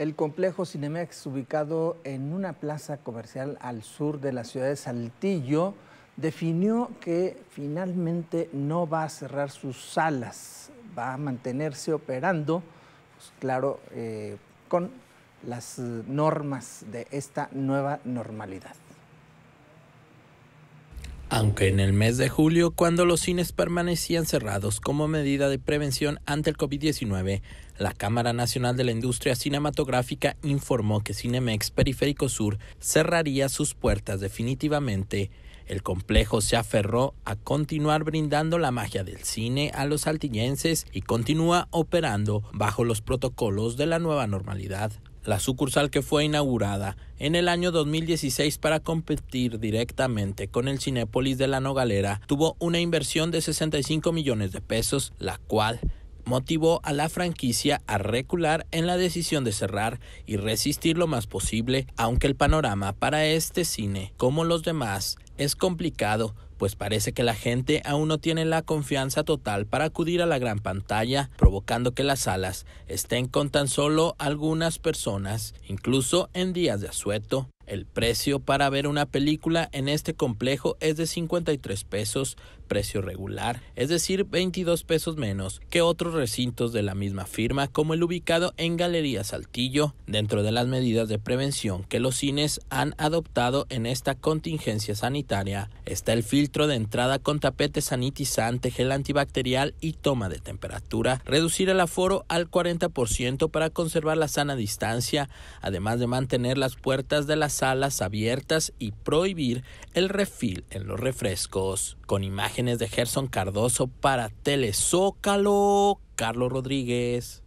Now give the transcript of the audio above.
El complejo Cinemex, ubicado en una plaza comercial al sur de la ciudad de Saltillo, definió que finalmente no va a cerrar sus salas, va a mantenerse operando, pues, claro, eh, con las normas de esta nueva normalidad. Aunque en el mes de julio, cuando los cines permanecían cerrados como medida de prevención ante el COVID-19, la Cámara Nacional de la Industria Cinematográfica informó que Cinemex Periférico Sur cerraría sus puertas definitivamente. El complejo se aferró a continuar brindando la magia del cine a los altillenses y continúa operando bajo los protocolos de la nueva normalidad. La sucursal que fue inaugurada en el año 2016 para competir directamente con el Cinépolis de la Nogalera tuvo una inversión de 65 millones de pesos, la cual motivó a la franquicia a recular en la decisión de cerrar y resistir lo más posible, aunque el panorama para este cine, como los demás, es complicado pues parece que la gente aún no tiene la confianza total para acudir a la gran pantalla, provocando que las salas estén con tan solo algunas personas, incluso en días de asueto. El precio para ver una película en este complejo es de 53 pesos, precio regular, es decir, 22 pesos menos que otros recintos de la misma firma como el ubicado en Galería Saltillo, dentro de las medidas de prevención que los cines han adoptado en esta contingencia sanitaria. Está el filtro de entrada con tapete sanitizante, gel antibacterial y toma de temperatura, reducir el aforo al 40% para conservar la sana distancia, además de mantener las puertas de las salas abiertas y prohibir el refil en los refrescos. Con imágenes de Gerson Cardoso para Telezócalo, Carlos Rodríguez.